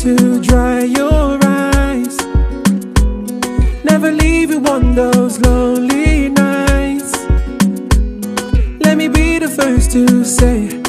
to dry your eyes. Never leave you on those lonely nights. Let me be the first to say.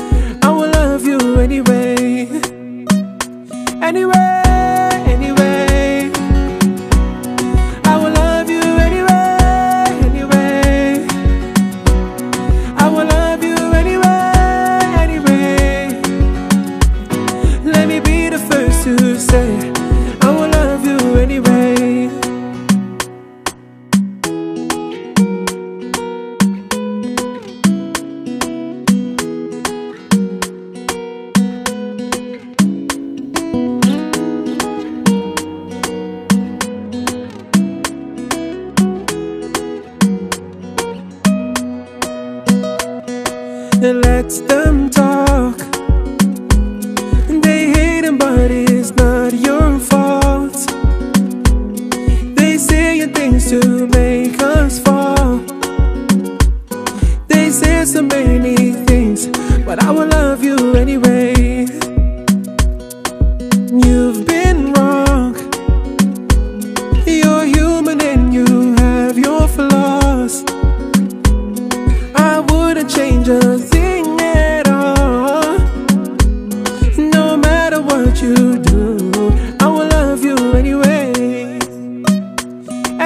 and lets them talk.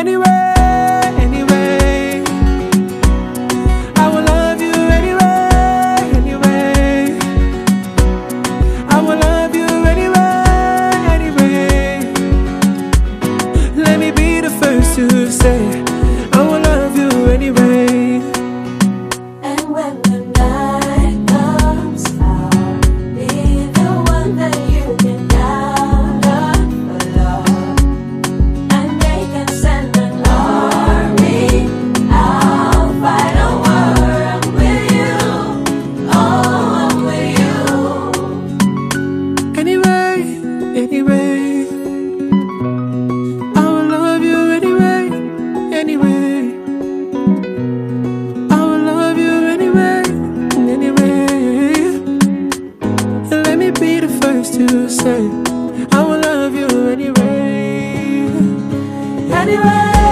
anyway, anyway. I will love you anyway, anyway. I will love you anyway, anyway. Let me be the first to say. I will love you anyway. Anyway.